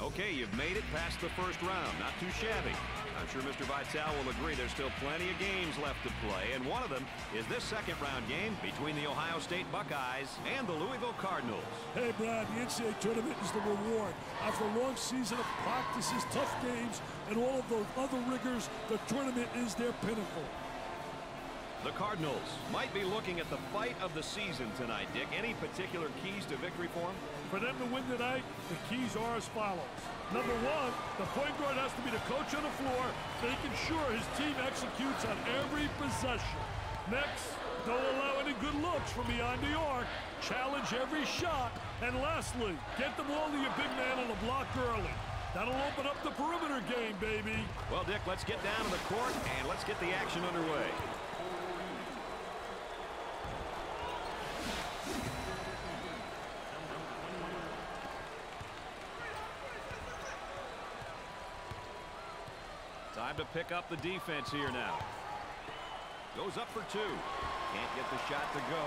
Okay, you've made it past the first round. Not too shabby. I'm sure Mr. Vitale will agree there's still plenty of games left to play, and one of them is this second round game between the Ohio State Buckeyes and the Louisville Cardinals. Hey, Brad, the NCAA tournament is the reward. After a long season of practices, tough games, and all of those other rigors, the tournament is their pinnacle. The Cardinals might be looking at the fight of the season tonight, Dick. Any particular keys to victory for them? For them to win tonight, the keys are as follows. Number one, the point guard has to be the coach on the floor, making sure his team executes on every possession. Next, don't allow any good looks from beyond the arc. Challenge every shot. And lastly, get the ball to your big man on the block early. That'll open up the perimeter game, baby. Well, Dick, let's get down to the court and let's get the action underway. Time to pick up the defense here now. Goes up for two. Can't get the shot to go.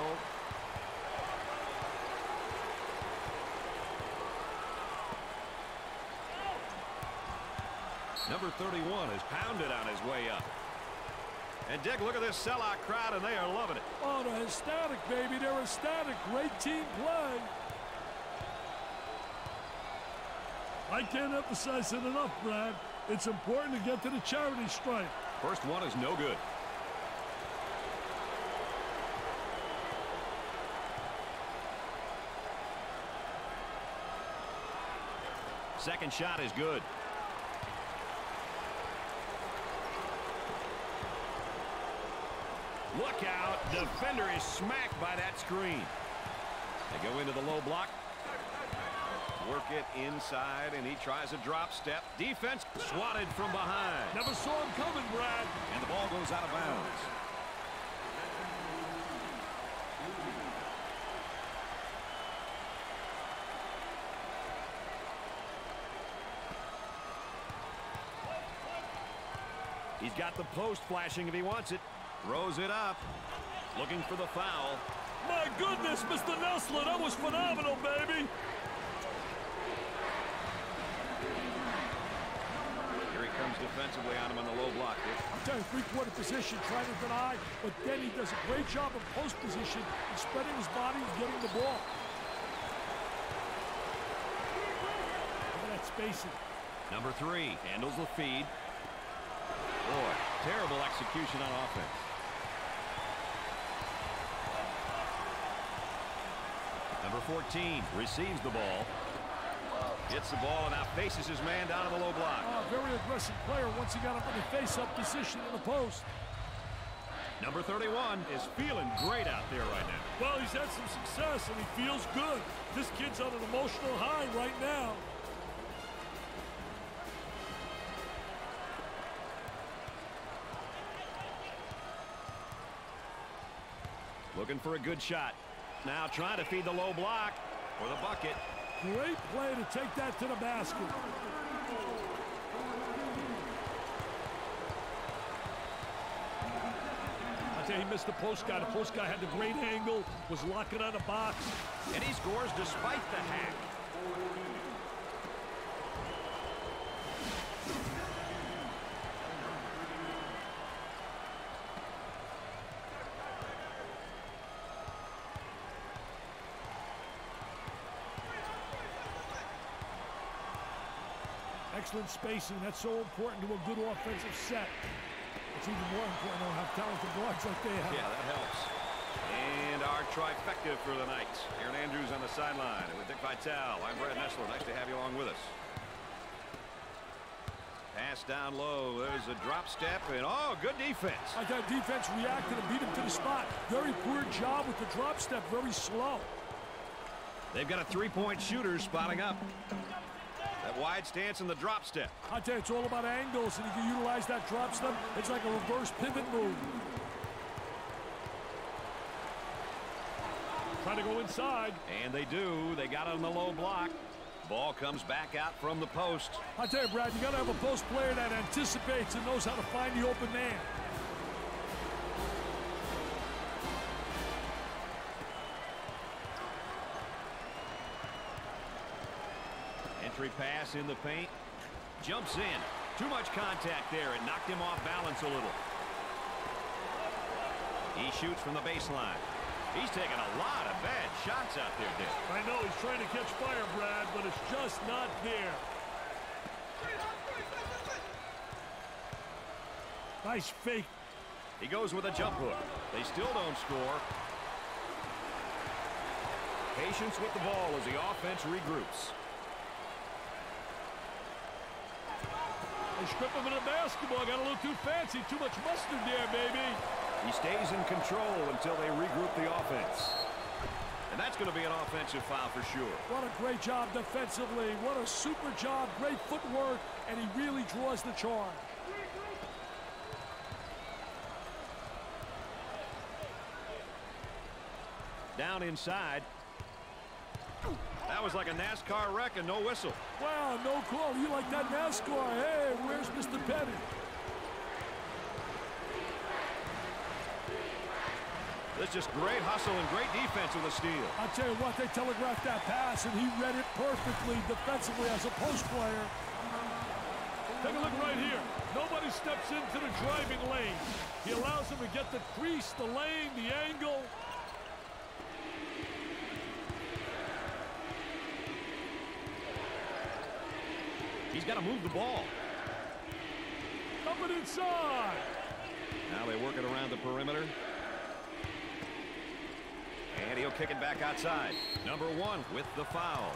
Number 31 is pounded on his way up. And Dick, look at this sellout crowd, and they are loving it. Oh, they're ecstatic, baby. They're ecstatic. Great team play. I can't emphasize it enough, Brad. It's important to get to the charity stripe. First one is no good. Second shot is good. Look out. Defender is smacked by that screen. They go into the low block. Work it inside, and he tries a drop step. Defense swatted from behind. Never saw him coming, Brad. And the ball goes out of bounds. He's got the post flashing if he wants it. Throws it up. Looking for the foul. My goodness, Mr. Nessler, that was phenomenal, baby. Here he comes defensively on him on the low block. I'm telling you, three-quarter position, trying to deny, but then he does a great job of post position and spreading his body and getting the ball. Look at that spacing. Number three handles the feed. Boy, terrible execution on offense. Number 14 receives the ball. Gets the ball and now faces his man down in the low block. Oh, very aggressive player once he got up in the face-up position in the post. Number 31 is feeling great out there right now. Well, he's had some success and he feels good. This kid's on an emotional high right now. Looking for a good shot. Now trying to feed the low block for the bucket. Great play to take that to the basket. I tell you, he missed the post guy. The post guy had the great angle, was locking on the box. And he scores despite the hack. Excellent spacing. That's so important to a good offensive set. It's even more important to have talented guards like they have. Yeah, that helps. And our trifecta for the night. Erin Andrews on the sideline. And with Dick Vitale, I'm Brad Nessler. Nice to have you along with us. Pass down low. There's a drop step. And, oh, good defense. I thought defense reacted and beat him to the spot. Very poor job with the drop step. Very slow. They've got a three-point shooter spotting up. That wide stance and the drop step. I tell you, it's all about angles, and if you can utilize that drop step. It's like a reverse pivot move. Trying to go inside. And they do. They got it on the low block. Ball comes back out from the post. I tell you, Brad, you got to have a post player that anticipates and knows how to find the open man. Complimentary pass in the paint. Jumps in. Too much contact there. and knocked him off balance a little. He shoots from the baseline. He's taking a lot of bad shots out there, Dick. I know he's trying to catch fire, Brad, but it's just not there. Nice fake. He goes with a jump hook. They still don't score. Patience with the ball as the offense regroups. They strip him in a basketball. Got a little too fancy. Too much mustard there, baby. He stays in control until they regroup the offense. And that's going to be an offensive foul for sure. What a great job defensively. What a super job. Great footwork. And he really draws the charge. Down inside. That was like a NASCAR wreck and no whistle. Wow, no call. You like that NASCAR. Hey, where's Mr. Petty? This just great hustle and great defense with a steal. I'll tell you what, they telegraphed that pass, and he read it perfectly defensively as a post player. Take a look right here. Nobody steps into the driving lane. He allows him to get the crease, the lane, the angle. He's got to move the ball. Coming inside. Now they work it around the perimeter. And he'll kick it back outside. Number one with the foul.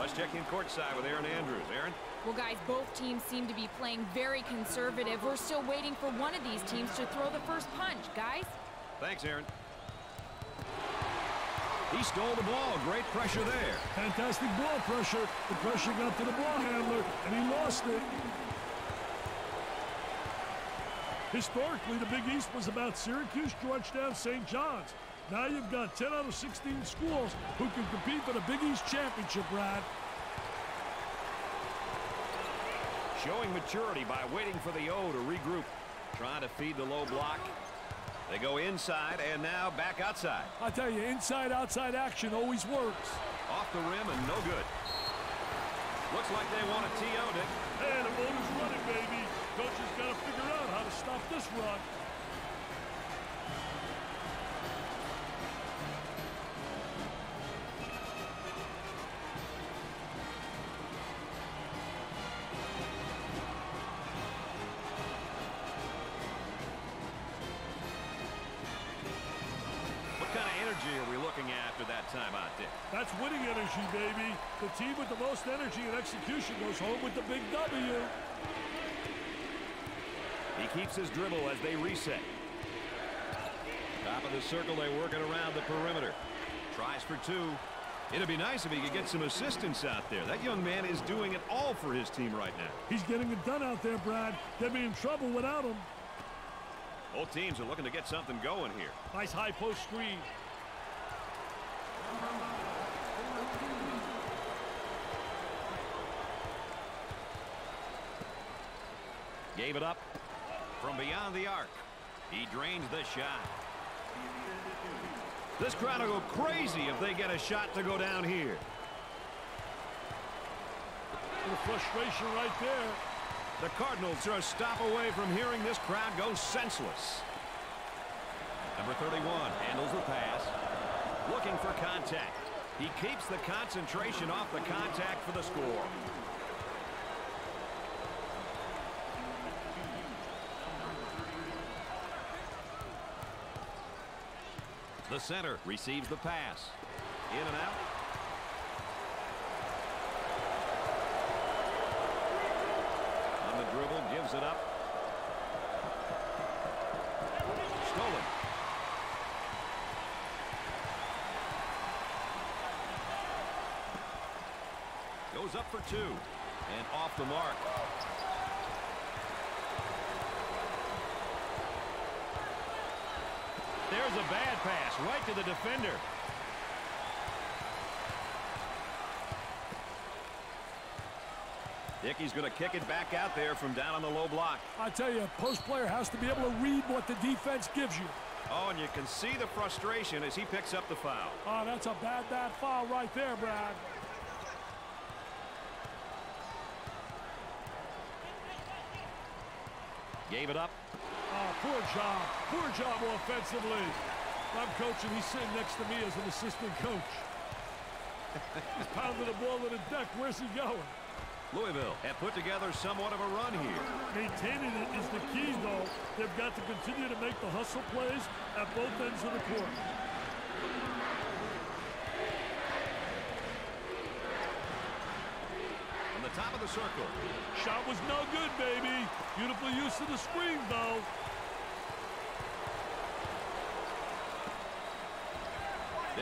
Let's check in courtside with Erin Andrews. Erin? Well, guys, both teams seem to be playing very conservative. We're still waiting for one of these teams to throw the first punch, guys. Thanks, Erin. He stole the ball. Great pressure there. Fantastic ball pressure. The pressure got to the ball handler, and he lost it. Historically, the Big East was about Syracuse, Georgetown, St. John's. Now you've got 10 out of 16 schools who can compete for the Big East championship, Brad. Showing maturity by waiting for the O to regroup. Trying to feed the low block. They go inside and now back outside. I tell you, inside-outside action always works. Off the rim and no good. Looks like they want a TO, Dick. Hey, the motor's running, baby. Coach has got to figure out how to stop this run. That's winning energy, baby. The team with the most energy and execution goes home with the big W. He keeps his dribble as they reset. Top of the circle, they work it around the perimeter. Tries for two. It'd be nice if he could get some assistance out there. That young man is doing it all for his team right now. He's getting it done out there, Brad. They'd be in trouble without him. Both teams are looking to get something going here. Nice high post screen. Gave it up from beyond the arc. He drains the shot. This crowd will go crazy if they get a shot to go down here. little frustration right there. The Cardinals are a stop away from hearing this crowd go senseless. Number 31 handles the pass. Looking for contact. He keeps the concentration off the contact for the score. Center receives the pass. In and out. On the dribble, gives it up. Stolen. Goes up for two. And off the mark. There's a bad pass right to the defender. Dickey's going to kick it back out there from down on the low block. I tell you, a post player has to be able to read what the defense gives you. Oh, and you can see the frustration as he picks up the foul. Oh, that's a bad, bad foul right there, Brad. Gave it up Poor job. Poor job offensively. I'm coaching. He's sitting next to me as an assistant coach. He's pounding the ball to the deck. Where's he going? Louisville have put together somewhat of a run here. Maintaining it is the key, though. They've got to continue to make the hustle plays at both ends of the court. From the top of the circle. Shot was no good, baby. Beautiful use of the screen, though.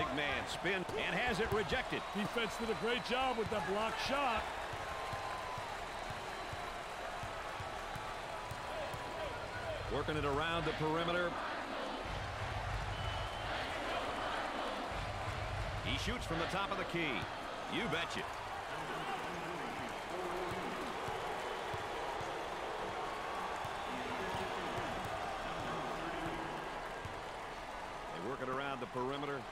Big man spin and has it rejected. Defense did a great job with that block shot. Working it around the perimeter. He shoots from the top of the key. You betcha. They work it around the perimeter.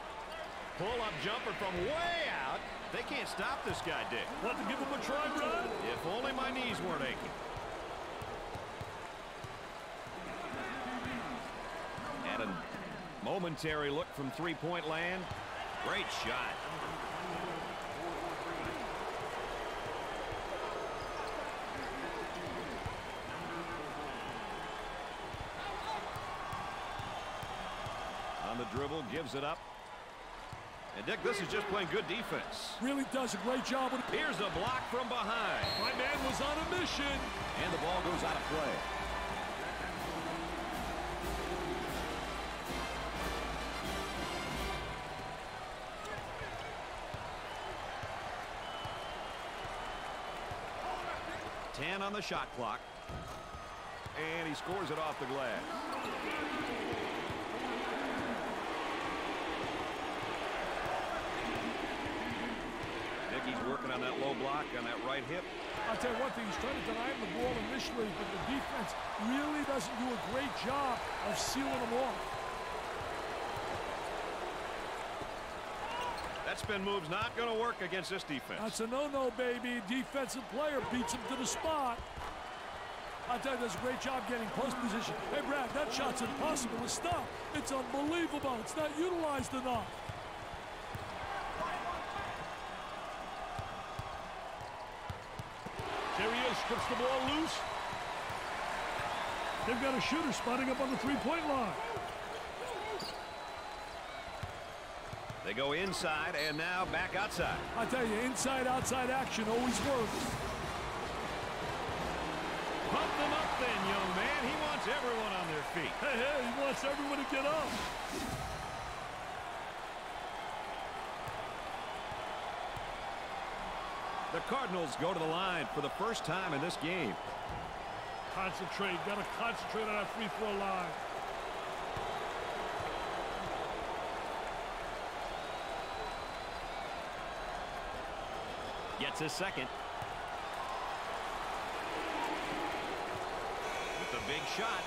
Pull-up jumper from way out. They can't stop this guy, Dick. Want to give him a try, Brad? If only my knees weren't aching. And a momentary look from three-point land. Great shot. On the dribble, gives it up. And Dick, this is just playing good defense. Really does a great job with Here's a block from behind. My man was on a mission. And the ball goes out of play. Ten on the shot clock. And he scores it off the glass. Dickey's working on that low block on that right hip. I'll tell you one thing, he's trying to deny him the ball initially, but the defense really doesn't do a great job of sealing him off. That spin move's not going to work against this defense. That's a no-no, baby. Defensive player beats him to the spot. I tell you, does a great job getting post position. Hey, Brad, that shot's impossible to stop. It's unbelievable. It's not utilized enough. There he is, strips the ball loose. They've got a shooter spotting up on the three-point line. They go inside and now back outside. I tell you, inside-outside action always works. Pump them up then, young man. He wants everyone on their feet. Hey, hey, he wants everyone to get up. The Cardinals go to the line for the first time in this game. Concentrate. Got to concentrate on that free throw line. Gets his second. With the big shot.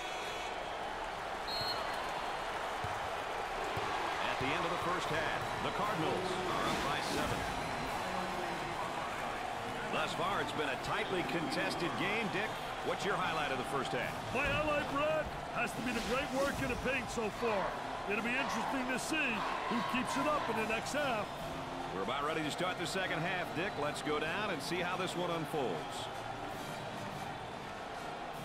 At the end of the first half, the Cardinals are up by seven. Thus far, it's been a tightly contested game. Dick, what's your highlight of the first half? My highlight, Brad, has to be the great work in the paint so far. It'll be interesting to see who keeps it up in the next half. We're about ready to start the second half, Dick. Let's go down and see how this one unfolds.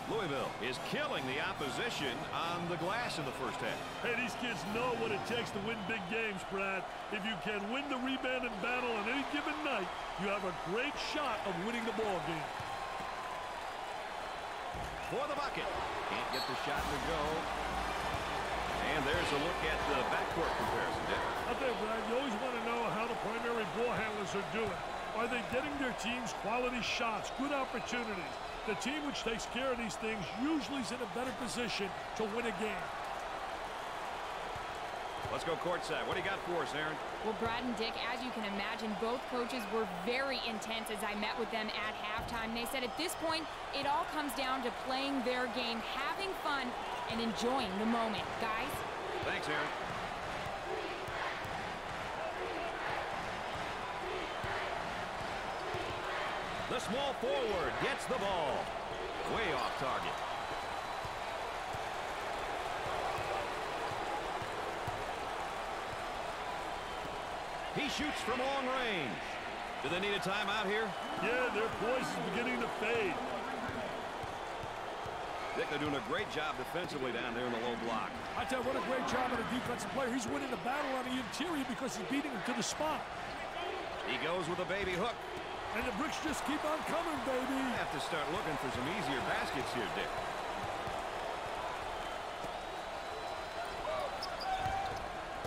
Louisville is killing the opposition on the glass in the first half. Hey, these kids know what it takes to win big games, Brad. If you can win the rebounding battle on any given night, you have a great shot of winning the ball game. For the bucket. Can't get the shot to go. And there's a look at the backcourt comparison, Dick. I think, Brad, you always want to know how the primary ball handlers are doing. Are they getting their teams quality shots, good opportunities? The team which takes care of these things usually is in a better position to win a game. Let's go courtside. What do you got for us, Erin? Well, Brad and Dick, as you can imagine, both coaches were very intense as I met with them at halftime. They said at this point, it all comes down to playing their game, having fun, and enjoying the moment. Guys? Thanks, Erin. The small forward gets the ball. Way off target. He shoots from long range. Do they need a timeout here? Yeah, their voice is beginning to fade. They're doing a great job defensively down there in the low block. I tell you, what a great job on a defensive player. He's winning the battle on the interior because he's beating him to the spot. He goes with a baby hook. And the bricks just keep on coming, baby. I Have to start looking for some easier baskets here, Dick.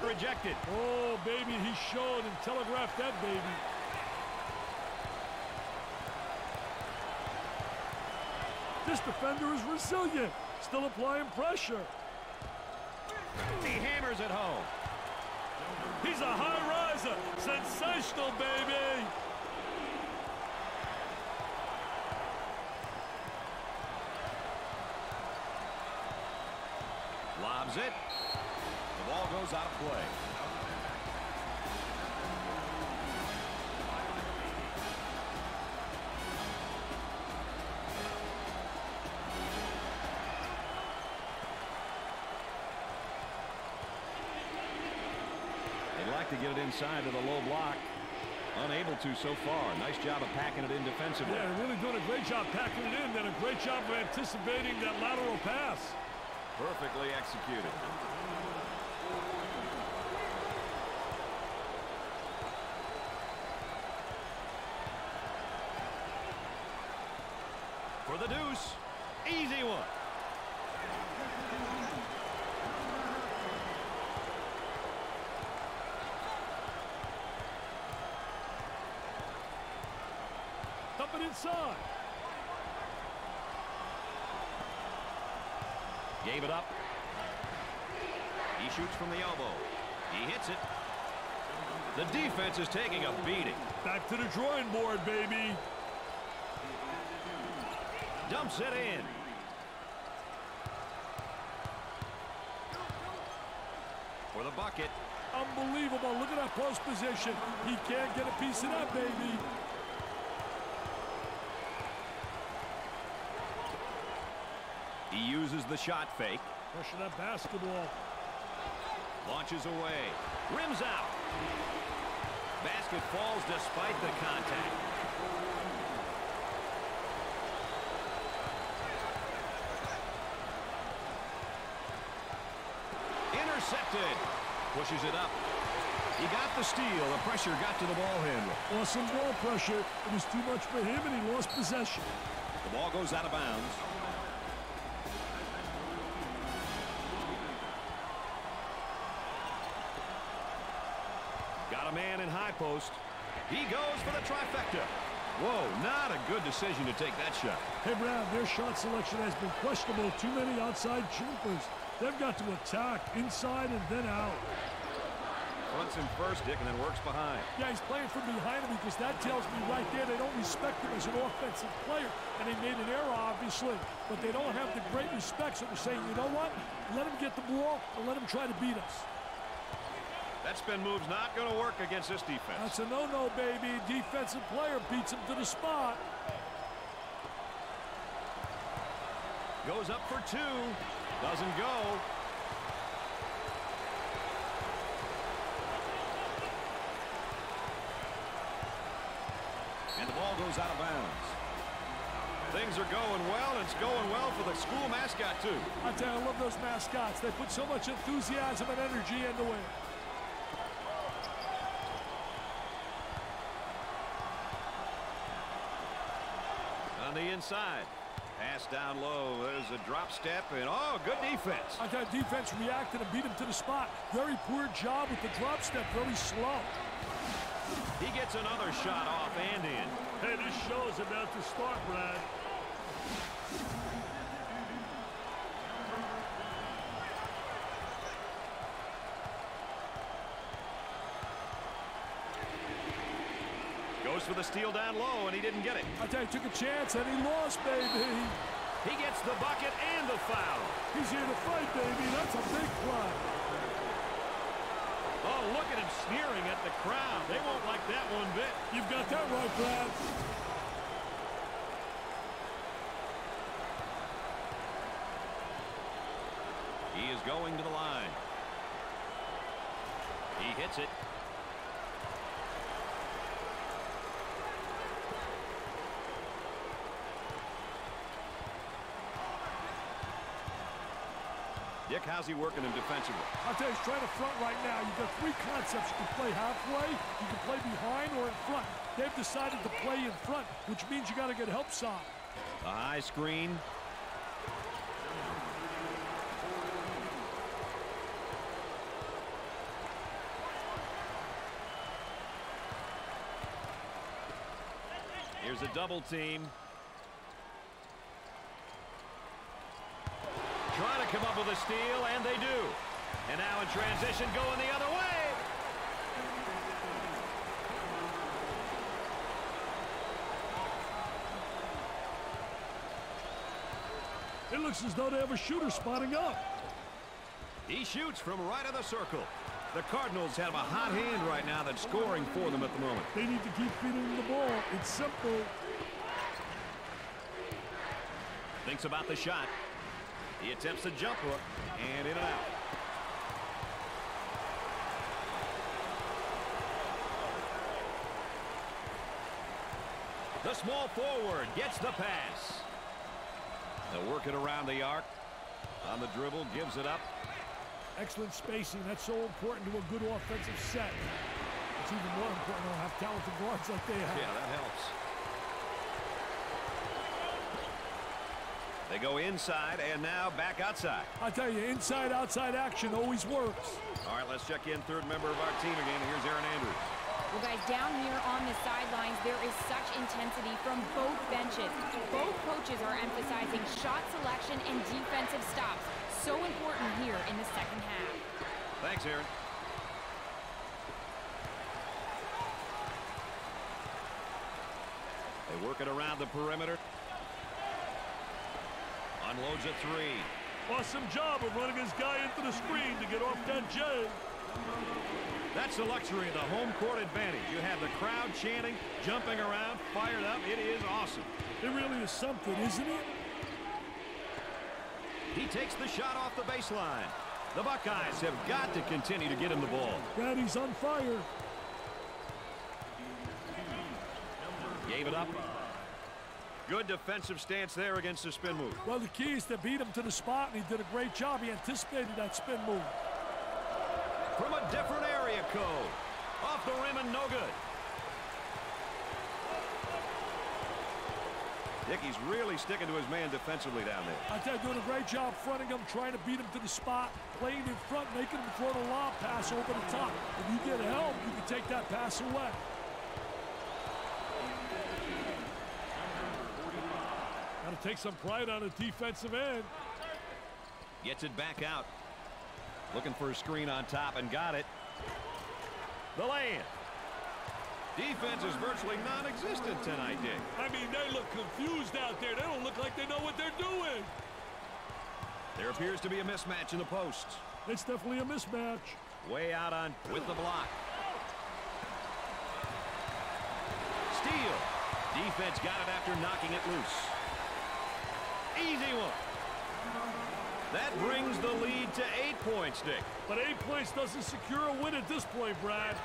Rejected. Oh, baby, he showed and telegraphed that baby. This defender is resilient, still applying pressure. He hammers it home. He's a high riser. Sensational, baby. Lobs it. The ball goes out of play. They'd like to get it inside to the low block. Unable to so far. Nice job of packing it in defensively. Yeah, really doing a great job packing it in, and a great job of anticipating that lateral pass. Perfectly executed. For the deuce. Easy one. Dump it inside. Gave it up. He shoots from the elbow. He hits it. The defense is taking a beating. Back to the drawing board, baby. Dumps it in. For the bucket. Unbelievable. Look at that post position. He can't get a piece of that, baby. He uses the shot fake. Pressure that basketball. Launches away. Rims out. Basket falls despite the contact. Intercepted. Pushes it up. He got the steal. The pressure got to the ball handler. Awesome ball pressure. It was too much for him, and he lost possession. The ball goes out of bounds. Post. He goes for the trifecta. Whoa, not a good decision to take that shot. Hey, Brad, their shot selection has been questionable. Too many outside jumpers. They've got to attack inside and then out. Fronts him first, Dick, and then works behind. Yeah, he's playing from behind him because that tells me right there they don't respect him as an offensive player. And they made an error, obviously. But they don't have the great respect, so they're saying, you know what? Let him get the ball and let him try to beat us. That spin move's not going to work against this defense. That's a no-no, baby. Defensive player beats him to the spot. Goes up for two. Doesn't go. And the ball goes out of bounds. Things are going well, and it's going well for the school mascot, too. I tell you, I love those mascots. They put so much enthusiasm and energy into it. On the inside. Pass down low. There's a drop step, and oh, good defense. I thought defense reacted and beat him to the spot. Very poor job with the drop step, very slow. He gets another shot off and in. Hey, this show is about to start, Brad. For the steal down low, and he didn't get it. I tell you, took a chance and he lost, baby. He gets the bucket and the foul. He's here to fight, baby. That's a big play. Oh, look at him sneering at the crowd. They won't like that one bit. You've got that right, Brad. He is going to the line. He hits it. Dick, how's he working him defensively? I'll tell you, he's trying to front right now. You've got three concepts. You can play halfway, you can play behind, or in front. They've decided to play in front, which means you got to get help side. A high screen. Here's a double team. Trying to come up with a steal, and they do. And now in transition, going the other way. It looks as though they have a shooter spotting up. He shoots from right of the circle. The Cardinals have a hot hand right now that's scoring for them at the moment. They need to keep feeding the ball. It's simple. Thinks about the shot. He attempts a jump hook and in and out. The small forward gets the pass. They'll work it around the arc. On the dribble, gives it up. Excellent spacing. That's so important to a good offensive set. It's even more important to have talented guards like they have. Yeah, that helps. They go inside and now back outside. I tell you, inside-outside action always works. All right, let's check in third member of our team again. Here's Erin Andrews. Well, guys, down here on the sidelines, there is such intensity from both benches. Both coaches are emphasizing shot selection and defensive stops. So important here in the second half. Thanks, Erin. They work it around the perimeter. Unloads a three. Awesome job of running his guy into the screen to get off that J. That's the luxury of the home court advantage. You have the crowd chanting, jumping around, fired up. It is awesome. It really is something, isn't it? He takes the shot off the baseline. The Buckeyes have got to continue to get him the ball. Daddy's on fire. Gave it up. Good defensive stance there against the spin move. Well, the key is to beat him to the spot, and he did a great job. He anticipated that spin move. From a different area code. Off the rim and no good. Dickey's really sticking to his man defensively down there. I tell you, doing a great job fronting him, trying to beat him to the spot, playing in front, making him throw the lob pass over the top. If you get help, you can take that pass away. Got to take some pride on the defensive end. Gets it back out. Looking for a screen on top and got it. The land. Defense is virtually non-existent tonight, Dick. I mean, they look confused out there. They don't look like they know what they're doing. There appears to be a mismatch in the posts. It's definitely a mismatch. Way out on with the block. Steal. Defense got it after knocking it loose. Easy one. That brings the lead to eight points, Dick. But eight points doesn't secure a win at this point, Brad.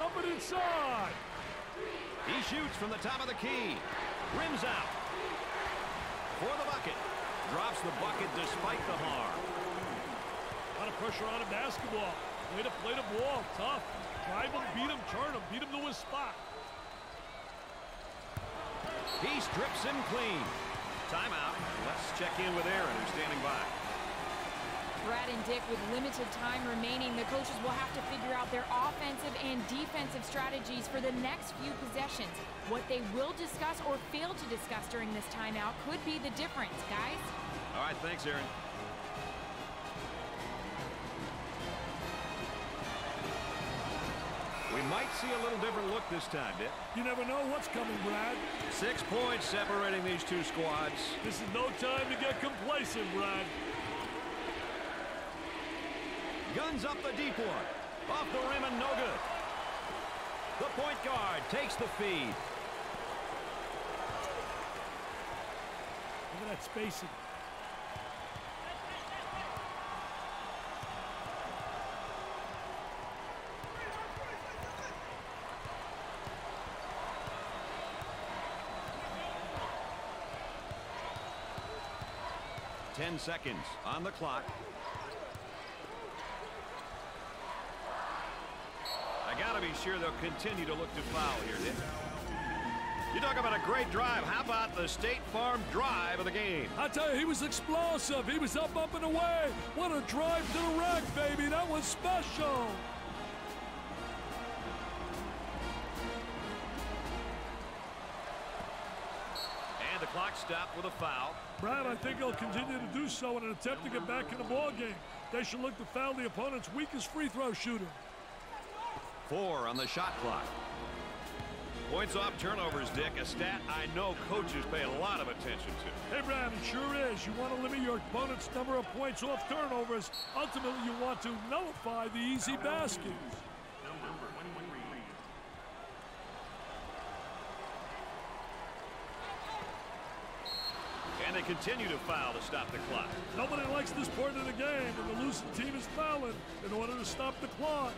Up and inside. He shoots from the top of the key. Rims out. For the bucket. Drops the bucket despite the harm. A lot of pressure on him. Basketball. Way to play the ball. Tough. Drive him, beat him, turn him. Beat him to his spot. He strips him clean. Timeout. Let's check in with Erin, who's standing by. Brad and Dick, with limited time remaining, the coaches will have to figure out their offensive and defensive strategies for the next few possessions. What they will discuss or fail to discuss during this timeout could be the difference, guys. All right, thanks, Erin. We might see a little different look this time, Dick. You never know what's coming, Brad. Six points separating these two squads. This is no time to get complacent, Brad. Guns up the deep one. Off the rim and no good. The point guard takes the feed. Look at that spacing. 10 seconds on the clock. I got to be sure they'll continue to look to foul here, Dick. You talk about a great drive. How about the State Farm drive of the game? I tell you, he was explosive. He was up, up, and away. What a drive to the rack, baby. That was special. With a foul. Brad, I think he'll continue to do so in an attempt to get back in the ball game. They should look to foul the opponent's weakest free throw shooter. Four on the shot clock. Points off turnovers, Dick, a stat I know coaches pay a lot of attention to. Hey, Brad, it sure is. You want to limit your opponent's number of points off turnovers. Ultimately, you want to nullify the easy baskets. And they continue to foul to stop the clock. Nobody likes this part of the game and the losing team is fouling in order to stop the clock.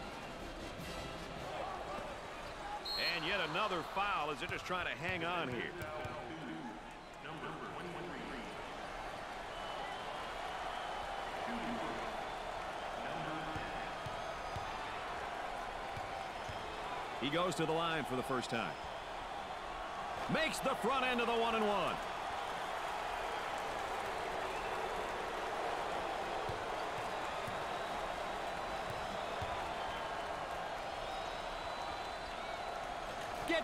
And yet another foul as they're just trying to hang on here. He goes to the line for the first time. Makes the front end of the one and one.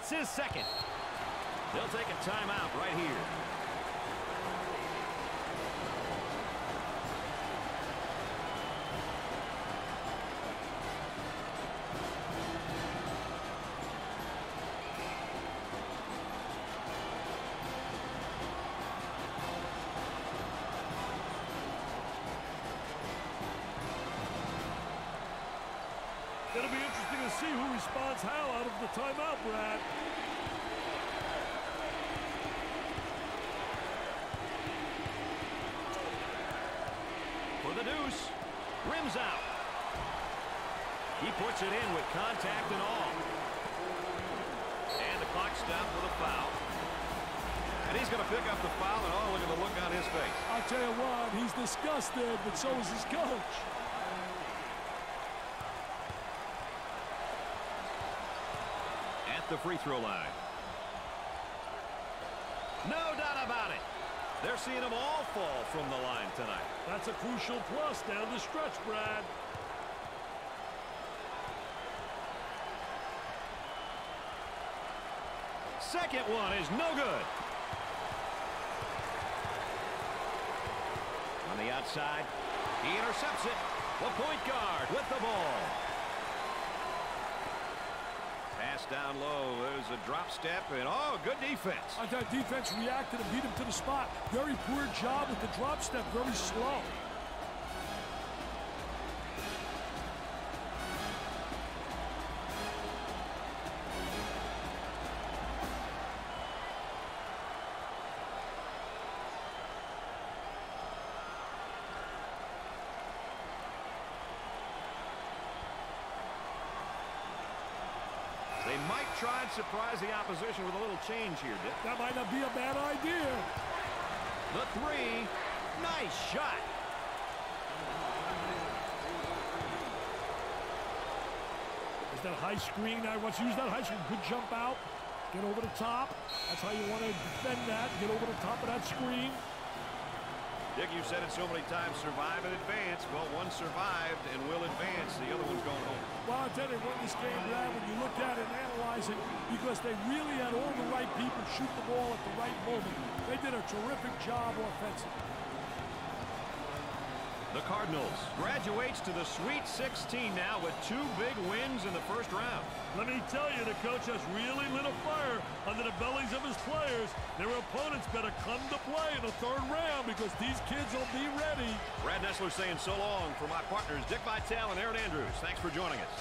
Gets his second. They'll take a timeout right here. Timeout, Brad. For the deuce. Rims out. He puts it in with contact and all. And the clock stopped with a foul. And he's going to pick up the foul, and oh, look at the look on his face. I'll tell you what, he's disgusted, but so is his coach. At the free throw line. No doubt about it. They're seeing them all fall from the line tonight. That's a crucial plus down the stretch, Brad. Second one is no good. On the outside, he intercepts it. The point guard with the ball. Pass down low. There's a drop step, and oh, good defense. I thought defense reacted and beat him to the spot. Very poor job with the drop step, very slow. Surprise the opposition with a little change here, Dick. That might not be a bad idea. The three. Nice shot. Is that high screen? I want to use that high screen. Good jump out. Get over the top. That's how you want to defend that. Get over the top of that screen. Dick, you've said it so many times, survive and advance. Well, one survived and will advance. The other one's going home. Well, I'll tell you what this game, Brad, when you look at it and analyze it, because they really had all the right people shoot the ball at the right moment. They did a terrific job offensively. The Cardinals graduates to the Sweet 16 now with two big wins in the first round. Let me tell you, the coach has really lit a fire under the bellies of his players. Their opponents better come to play in the third round because these kids will be ready. Brad Nessler saying so long for my partners Dick Vitale and Erin Andrews. Thanks for joining us.